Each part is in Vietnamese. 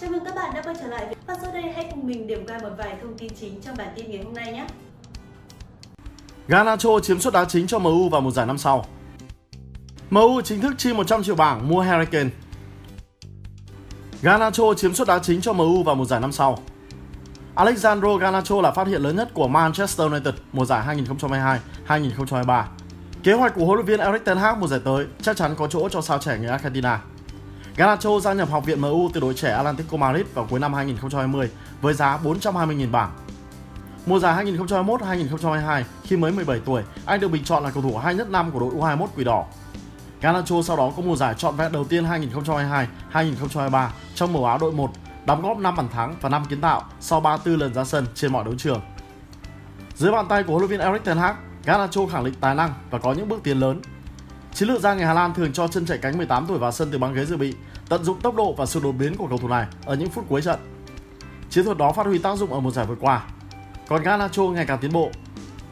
Chào mừng các bạn đã quay trở lại và sau đây hãy cùng mình điểm qua một vài thông tin chính trong bản tin ngày hôm nay nhé. Garnacho chiếm suất đá chính cho MU vào một giải năm sau. MU chính thức chi 100 triệu bảng mua Harry Kane. Garnacho chiếm suất đá chính cho MU vào một giải năm sau. Alexandro Garnacho là phát hiện lớn nhất của Manchester United mùa giải 2022-2023. Kế hoạch của huấn luyện viên Erik ten Hag mùa giải tới chắc chắn có chỗ cho sao trẻ người Argentina. Garnacho gia nhập học viện MU từ đội trẻ Atlético Madrid vào cuối năm 2020 với giá 420.000 bảng. Mùa giải 2021-2022, khi mới 17 tuổi, anh được bình chọn là cầu thủ hay nhất năm của đội U21 Quỷ Đỏ. Garnacho sau đó có mùa giải trọn vẹn đầu tiên 2022-2023 trong màu áo đội 1, đóng góp 5 bàn thắng và 5 kiến tạo sau 34 lần ra sân trên mọi đấu trường. Dưới bàn tay của huấn luyện viên Erik ten Hag, Garnacho khẳng định tài năng và có những bước tiến lớn. Chiến lược gia người Hà Lan thường cho chân chạy cánh 18 tuổi vào sân từ băng ghế dự bị, tận dụng tốc độ và sự đột biến của cầu thủ này ở những phút cuối trận. Chiến thuật đó phát huy tác dụng ở một giải vừa qua. Còn Garnacho ngày càng tiến bộ.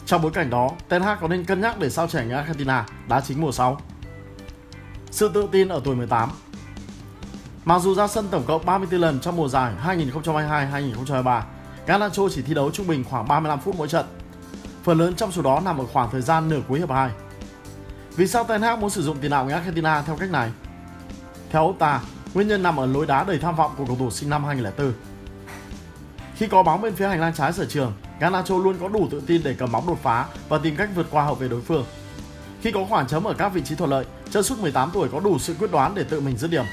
Trong bối cảnh đó, Ten Hag có nên cân nhắc để sao trẻ người Argentina đá chính mùa sau. Sự tự tin ở tuổi 18 Mặc dù ra sân tổng cộng 34 lần trong mùa giải 2022-2023, Garnacho chỉ thi đấu trung bình khoảng 35 phút mỗi trận. Phần lớn trong số đó nằm ở khoảng thời gian nửa cuối hiệp 2. Vì sao Ten Hag muốn sử dụng tiền đạo người Argentina theo cách này? Theo ông ta, nguyên nhân nằm ở lối đá đầy tham vọng của cầu thủ sinh năm 2004. Khi có bóng bên phía hành lang trái sở trường, Garnacho luôn có đủ tự tin để cầm bóng đột phá và tìm cách vượt qua hậu vệ đối phương. Khi có khoảng trống ở các vị trí thuận lợi, chân sút 18 tuổi có đủ sự quyết đoán để tự mình dứt điểm.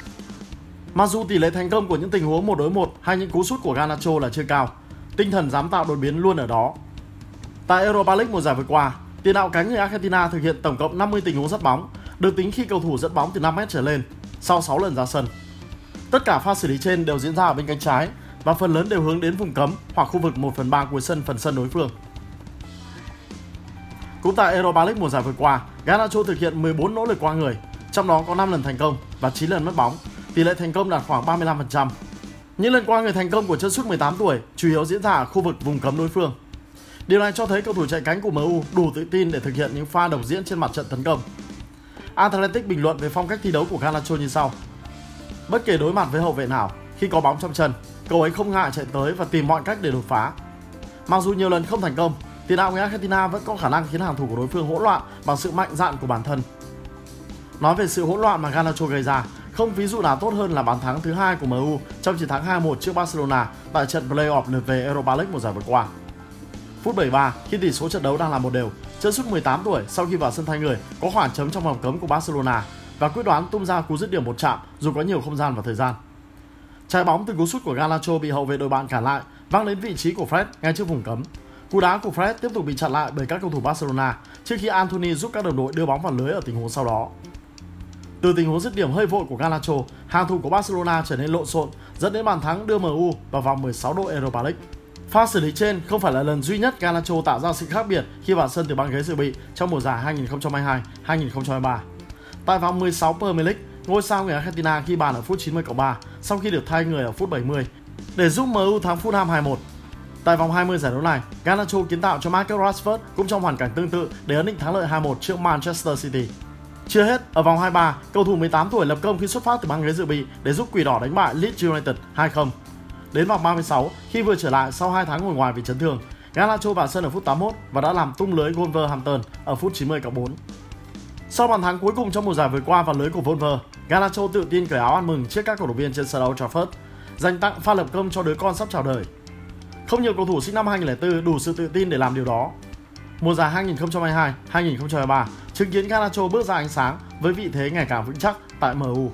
Mặc dù tỷ lệ thành công của những tình huống một đối một hay những cú sút của Garnacho là chưa cao, tinh thần dám tạo đột biến luôn ở đó. Tại Europa League mùa giải vừa qua, tiền đạo cánh người Argentina thực hiện tổng cộng 50 tình huống dắt bóng, được tính khi cầu thủ dẫn bóng từ 5 mét trở lên sau 6 lần ra sân. Tất cả pha xử lý trên đều diễn ra ở bên cánh trái và phần lớn đều hướng đến vùng cấm hoặc khu vực 1 phần 3 cuối sân phần sân đối phương. Cũng tại Europa League mùa giải vừa qua, Garnacho thực hiện 14 nỗ lực qua người, trong đó có 5 lần thành công và 9 lần mất bóng, tỷ lệ thành công đạt khoảng 35%. Những lần qua người thành công của chân sút 18 tuổi chủ yếu diễn ra ở khu vực vùng cấm đối phương. Điều này cho thấy cầu thủ chạy cánh của MU đủ tự tin để thực hiện những pha độc diễn trên mặt trận tấn công. Athletic bình luận về phong cách thi đấu của Garnacho như sau. Bất kể đối mặt với hậu vệ nào, khi có bóng trong chân, cậu ấy không ngại chạy tới và tìm mọi cách để đột phá. Mặc dù nhiều lần không thành công, tiền đạo người Argentina vẫn có khả năng khiến hàng thủ của đối phương hỗn loạn bằng sự mạnh dạn của bản thân. Nói về sự hỗn loạn mà Garnacho gây ra, không ví dụ nào tốt hơn là bàn thắng thứ hai của MU trong chiến thắng 2-1 trước Barcelona tại trận play-off lượt về Europa League một giải vừa qua. Phút 73, khi tỷ số trận đấu đang là một đều, chân sút 18 tuổi sau khi vào sân thay người có khoảng trống trong vòng cấm của Barcelona và quyết đoán tung ra cú dứt điểm một chạm dù có nhiều không gian và thời gian. Trái bóng từ cú sút của Galacho bị hậu vệ đội bạn cản lại, văng đến vị trí của Fred ngay trước vùng cấm. Cú đá của Fred tiếp tục bị chặn lại bởi các cầu thủ Barcelona trước khi Anthony giúp các đồng đội đưa bóng vào lưới ở tình huống sau đó. Từ tình huống dứt điểm hơi vội của Galacho, hàng thủ của Barcelona trở nên lộn xộn, dẫn đến bàn thắng đưa MU vào vòng 16 đội Europa League. Pha xử lý trên không phải là lần duy nhất Garnacho tạo ra sự khác biệt khi vào sân từ băng ghế dự bị trong mùa giải 2022-2023. Tại vòng 16 Premier League, ngôi sao người Argentina ghi bàn ở phút 90 3 sau khi được thay người ở phút 70 để giúp MU thắng Fulham 2-1. Tại vòng 20 giải đấu này, Garnacho kiến tạo cho Marcus Rashford cũng trong hoàn cảnh tương tự để ấn định thắng lợi 2-1 trước Manchester City. Chưa hết, ở vòng 23, cầu thủ 18 tuổi lập công khi xuất phát từ băng ghế dự bị để giúp Quỷ Đỏ đánh bại Leeds United 2-0. Đến vòng 36, khi vừa trở lại sau 2 tháng ngồi ngoài vì chấn thương, Garnacho vào sân ở phút 81 và đã làm tung lưới Wolverhampton ở phút 90 4. Sau bàn thắng cuối cùng trong mùa giải vừa qua vào lưới của Wolver, Garnacho tự tin cởi áo ăn mừng trước các cổ động viên trên sân Old Trafford, dành tặng pha lập công cho đứa con sắp chào đời. Không nhiều cầu thủ sinh năm 2004 đủ sự tự tin để làm điều đó. Mùa giải 2022-2023 chứng kiến Garnacho bước ra ánh sáng với vị thế ngày càng vững chắc tại MU.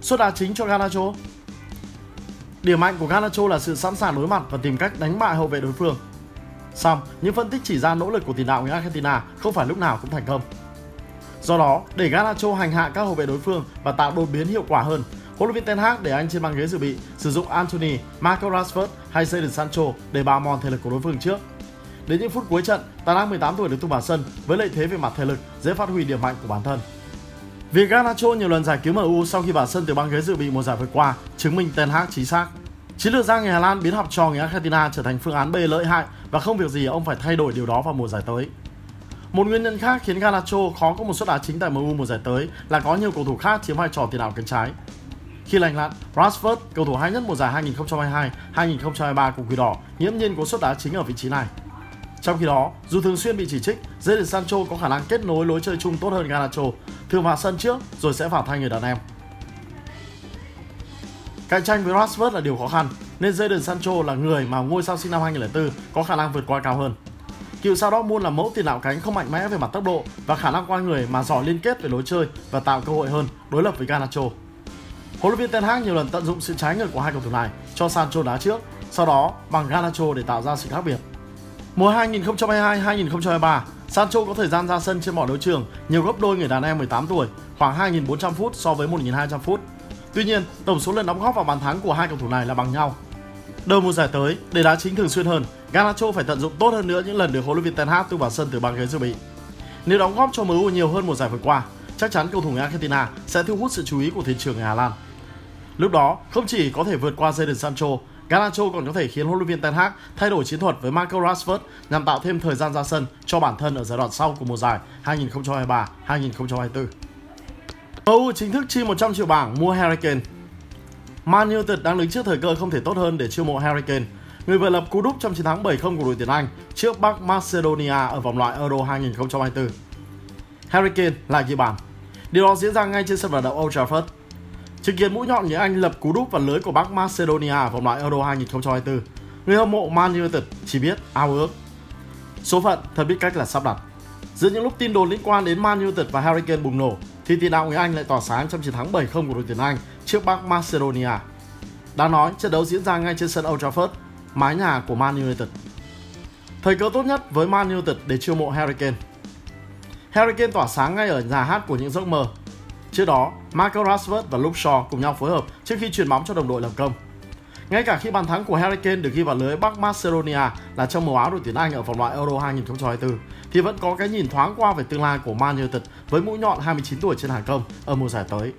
Suất đá chính cho Garnacho Điểm mạnh của Garnacho là sự sẵn sàng đối mặt và tìm cách đánh bại hậu vệ đối phương. Xong, những phân tích chỉ ra nỗ lực của tiền đạo người Argentina không phải lúc nào cũng thành công. Do đó, để Garnacho hành hạ các hậu vệ đối phương và tạo đột biến hiệu quả hơn, huấn luyện viên Ten Hag để anh trên băng ghế dự bị sử dụng Anthony, Marco Rashford hay Jadon Sancho để bào mòn thể lực của đối phương trước. Đến những phút cuối trận, tài năng 18 tuổi được tung vào sân với lợi thế về mặt thể lực dễ phát huy điểm mạnh của bản thân. Việc Garnacho nhiều lần giải cứu MU sau khi vào sân từ băng ghế dự bị mùa giải vừa qua chứng minh Ten Hag chính xác. Chiến lược gia người Hà Lan biến học trò người Argentina trở thành phương án B lợi hại và không việc gì ông phải thay đổi điều đó vào mùa giải tới. Một nguyên nhân khác khiến Garnacho khó có một suất đá chính tại MU mùa giải tới là có nhiều cầu thủ khác chiếm vai trò tiền đạo cánh trái. khi lành lặn, Rashford, cầu thủ hay nhất mùa giải 2022-2023 của Quỷ Đỏ, nghiễm nhiên có suất đá chính ở vị trí này. Trong khi đó, dù thường xuyên bị chỉ trích, Jadon Sancho có khả năng kết nối lối chơi chung tốt hơn Garnacho, thường vào sân trước rồi sẽ vào thay người đàn em. Cạnh tranh với Rashford là điều khó khăn, nên Jadon Sancho là người mà ngôi sao sinh năm 2004 có khả năng vượt qua cao hơn. Cựu sao Dortmund là mẫu tiền đạo cánh không mạnh mẽ về mặt tốc độ và khả năng qua người mà giỏi liên kết về lối chơi và tạo cơ hội hơn đối lập với Garnacho. Huấn luyện viên Ten Hag nhiều lần tận dụng sự trái ngược của hai cầu thủ này cho Sancho đá trước, sau đó bằng Garnacho để tạo ra sự khác biệt. Mùa 2022-2023, Sancho có thời gian ra sân trên mọi đấu trường nhiều gấp đôi người đàn em 18 tuổi, khoảng 2.400 phút so với 1.200 phút. Tuy nhiên, tổng số lần đóng góp vào bàn thắng của hai cầu thủ này là bằng nhau. Đầu mùa giải tới, để đá chính thường xuyên hơn, Garnacho phải tận dụng tốt hơn nữa những lần được huấn luyện viên Ten Hag tung vào sân từ băng ghế dự bị. Nếu đóng góp cho MU nhiều hơn mùa giải vừa qua, chắc chắn cầu thủ người Argentina sẽ thu hút sự chú ý của thị trường người Hà Lan. Lúc đó, không chỉ có thể vượt qua Jadon Sancho, Garnacho còn có thể khiến huấn luyện viên Ten Hag thay đổi chiến thuật với Marco Rashford nhằm tạo thêm thời gian ra sân cho bản thân ở giai đoạn sau của mùa giải 2023-2024. MU chính thức chi 100 triệu bảng mua Harry Kane. Man United đang đứng trước thời cơ không thể tốt hơn để chiêu mộ Harry Kane. Người vừa lập cú đúp trong chiến thắng 7-0 của đội tuyển Anh trước Bắc Macedonia ở vòng loại Euro 2024. Harry Kane là ghi bàn. Điều đó diễn ra ngay trên sân vận động Old Trafford. Chứng kiến mũi nhọn người Anh lập cú đúp vào lưới của Bắc Macedonia ở vòng loại Euro 2024, người hâm mộ Man United chỉ biết ao ước. Số phận thật biết cách là sắp đặt. Giữa những lúc tin đồn liên quan đến Man United và Harry Kane bùng nổ, thì tiền đạo người Anh lại tỏa sáng trong chiến thắng 7-0 của đội tuyển Anh trước Bắc Macedonia. Đáng nói, trận đấu diễn ra ngay trên sân Old Trafford, mái nhà của Man United. Thời cơ tốt nhất với Man United để chiêu mộ Harry Kane. Harry Kane tỏa sáng ngay ở nhà hát của những giấc mơ. Trước đó, Marco Rashford và Luke Shaw cùng nhau phối hợp trước khi chuyển bóng cho đồng đội làm công. Ngay cả khi bàn thắng của Harry Kane được ghi vào lưới Bắc Macedonia là trong màu áo đội tuyển Anh ở vòng loại Euro 2024, thì vẫn có cái nhìn thoáng qua về tương lai của Man United với mũi nhọn 29 tuổi trên hàng công ở mùa giải tới.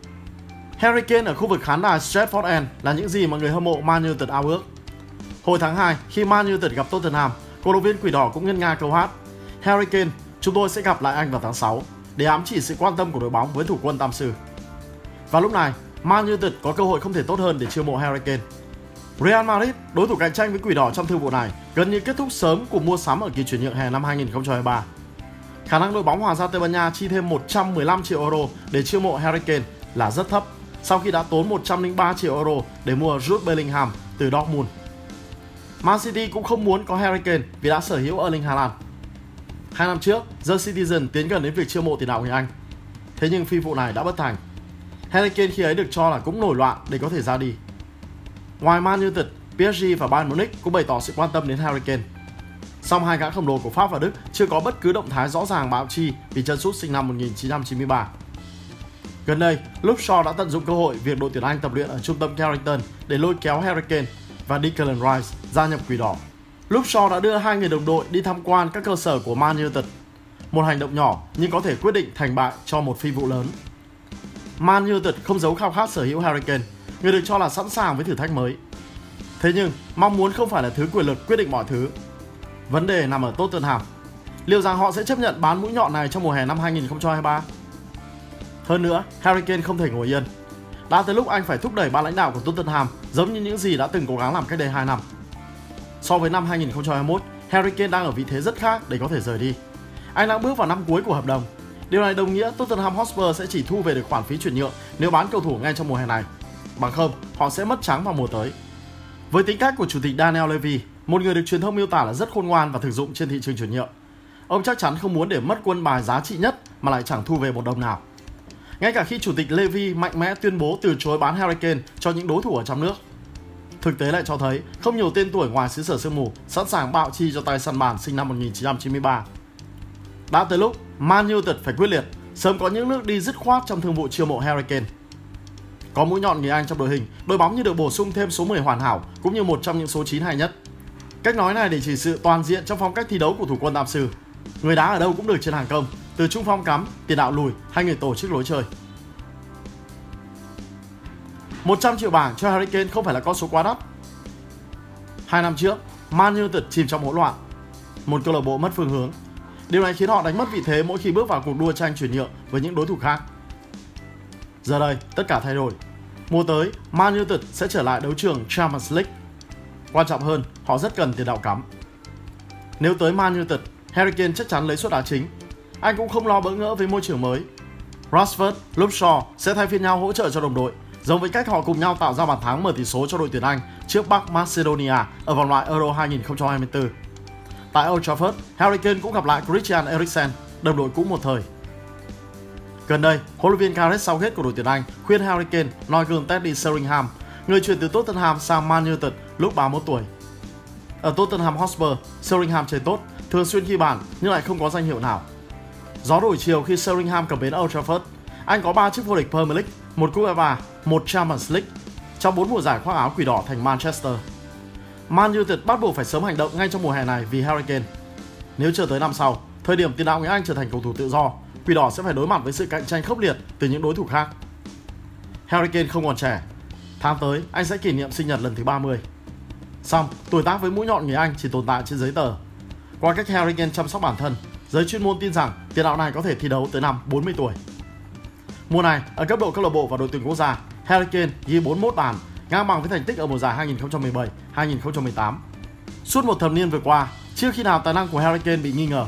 Harry Kane ở khu vực khán đài Stratford End là những gì mà người hâm mộ Man United ao ước. Hồi tháng 2, khi Man United gặp Tottenham, cổ động viên Quỷ Đỏ cũng ngân nga câu hát Harry Kane, chúng tôi sẽ gặp lại anh vào tháng 6 để ám chỉ sự quan tâm của đội bóng với thủ quân Tam Sư. Và lúc này, Man United có cơ hội không thể tốt hơn để chiêu mộ Harry Kane. Real Madrid, đối thủ cạnh tranh với Quỷ Đỏ trong thương vụ này, gần như kết thúc sớm cuộc mua sắm ở kỳ chuyển nhượng hè năm 2023. Khả năng đội bóng Hoàng gia Tây Ban Nha chi thêm 115 triệu euro để chiêu mộ Harry Kane là rất thấp sau khi đã tốn 103 triệu euro để mua Jude Bellingham từ Dortmund. Man City cũng không muốn có Harry Kane vì đã sở hữu Erling Haaland. Hai năm trước, The Citizen tiến gần đến việc chiêu mộ tiền đạo người Anh. Thế nhưng phi vụ này đã bất thành. Harry Kane khi ấy được cho là cũng nổi loạn để có thể ra đi. Ngoài Man United, PSG và Bayern Munich cũng bày tỏ sự quan tâm đến Harry Kane. Song hai gã khổng lồ của Pháp và Đức chưa có bất cứ động thái rõ ràng báo chi vì chân sút sinh năm 1993. Gần đây, Luke Shaw đã tận dụng cơ hội việc đội tuyển Anh tập luyện ở trung tâm Carrington để lôi kéo Harry Kane và Declan Rice gia nhập quỷ đỏ. Luke Shaw đã đưa hai người đồng đội đi tham quan các cơ sở của Man United. Một hành động nhỏ nhưng có thể quyết định thành bại cho một phi vụ lớn. Man United không giấu khao khát sở hữu Harry Kane, người được cho là sẵn sàng với thử thách mới. Thế nhưng, mong muốn không phải là thứ quyền lực quyết định mọi thứ. Vấn đề nằm ở Tottenham. Liệu rằng họ sẽ chấp nhận bán mũi nhọn này trong mùa hè năm 2023? Hơn nữa, Harry Kane không thể ngồi yên. Đã tới lúc anh phải thúc đẩy ban lãnh đạo của Tottenham giống như những gì đã từng cố gắng làm cách đây 2 năm. So với năm 2021, Harry Kane đang ở vị thế rất khác để có thể rời đi. Anh đang bước vào năm cuối của hợp đồng. Điều này đồng nghĩa Tottenham Hotspur sẽ chỉ thu về được khoản phí chuyển nhượng nếu bán cầu thủ ngay trong mùa hè này. Bằng không, họ sẽ mất trắng vào mùa tới. Với tính cách của chủ tịch Daniel Levy, một người được truyền thông miêu tả là rất khôn ngoan và thực dụng trên thị trường chuyển nhượng. Ông chắc chắn không muốn để mất quân bài giá trị nhất mà lại chẳng thu về một đồng nào. Ngay cả khi chủ tịch Levy mạnh mẽ tuyên bố từ chối bán Harry Kane cho những đối thủ ở trong nước. Thực tế lại cho thấy không nhiều tên tuổi ngoài xứ sở sương mù sẵn sàng bạo chi cho tay săn bàn sinh năm 1993. Đã tới lúc Man United phải quyết liệt, sớm có những nước đi dứt khoát trong thương vụ chiêu mộ Harry Kane. Có mũi nhọn người Anh trong đội hình, đội bóng như được bổ sung thêm số 10 hoàn hảo cũng như một trong những số 9 hay nhất. Cách nói này để chỉ sự toàn diện trong phong cách thi đấu của thủ quân Tam Sư. Người đá ở đâu cũng được trên hàng công, từ trung phong cắm, tiền đạo lùi hay người tổ chức lối chơi. 100 triệu bảng cho Harry Kane không phải là con số quá đắt. Hai năm trước, Man United chìm trong hỗn loạn, một câu lạc bộ mất phương hướng. Điều này khiến họ đánh mất vị thế mỗi khi bước vào cuộc đua tranh chuyển nhượng với những đối thủ khác. Giờ đây, tất cả thay đổi. Mùa tới, Man United sẽ trở lại đấu trường Champions League. Quan trọng hơn, họ rất cần tiền đạo cắm. Nếu tới Man United, Harry Kane chắc chắn lấy suất đá chính. Anh cũng không lo bỡ ngỡ với môi trường mới. Rashford, Luke Shaw sẽ thay phiên nhau hỗ trợ cho đồng đội, giống với cách họ cùng nhau tạo ra bàn thắng mở tỷ số cho đội tuyển Anh trước Bắc Macedonia ở vòng loại Euro 2024. Tại Old Trafford, Harry Kane cũng gặp lại Christian Eriksen, đồng đội cũ một thời. Gần đây, huấn luyện viên Gareth Southgate của đội tuyển Anh khuyên Harry Kane noi gương Teddy Sheringham, người chuyển từ Tottenham sang Man United lúc 31 tuổi. Ở Tottenham Hotspur, Sheringham chơi tốt, thường xuyên ghi bàn nhưng lại không có danh hiệu nào. Gió đổi chiều khi Sheringham cầm bến Old Trafford. Anh có 3 chức vô địch Premier League, một cúp FA, một Champions League trong 4 mùa giải khoác áo quỷ đỏ thành Manchester. Man United bắt buộc phải sớm hành động ngay trong mùa hè này vì Harry Kane. Nếu chờ tới năm sau, thời điểm tiền đạo người Anh trở thành cầu thủ tự do, quỷ đỏ sẽ phải đối mặt với sự cạnh tranh khốc liệt từ những đối thủ khác. Harry Kane không còn trẻ. Tháng tới, anh sẽ kỷ niệm sinh nhật lần thứ 30. Xong, tuổi tác với mũi nhọn người Anh chỉ tồn tại trên giấy tờ. Qua cách Harry Kane chăm sóc bản thân, giới chuyên môn tin rằng tiền đạo này có thể thi đấu tới năm 40 tuổi. Mùa này, ở cấp độ câu lạc bộ và đội tuyển quốc gia, Harry Kane ghi 41 bàn, ngang bằng với thành tích ở mùa giải 2017-2018. Suốt một thập niên vừa qua, chưa khi nào tài năng của Harry Kane bị nghi ngờ.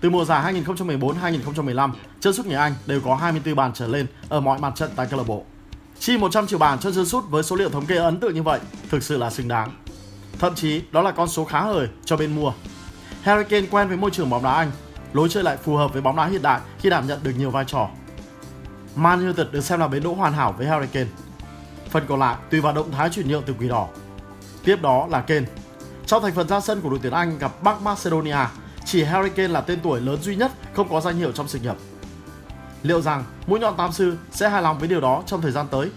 Từ mùa giải 2014-2015, chân sút người Anh đều có 24 bàn trở lên ở mọi mặt trận tại câu lạc bộ. Chi 100 triệu bàn cho chân sút với số liệu thống kê ấn tượng như vậy thực sự là xứng đáng. Thậm chí đó là con số khá hời cho bên mua. Harry Kane quen với môi trường bóng đá Anh, lối chơi lại phù hợp với bóng đá hiện đại khi đảm nhận được nhiều vai trò. Man United được xem là bến đỗ hoàn hảo với Harry Kane. Phần còn lại tùy vào động thái chuyển nhượng từ Quỷ Đỏ. Tiếp đó là Kane. Trong thành phần ra sân của đội tuyển Anh gặp Bắc Macedonia, chỉ Harry Kane là tên tuổi lớn duy nhất không có danh hiệu trong sự nghiệp. Liệu rằng mũi nhọn tam sư sẽ hài lòng với điều đó trong thời gian tới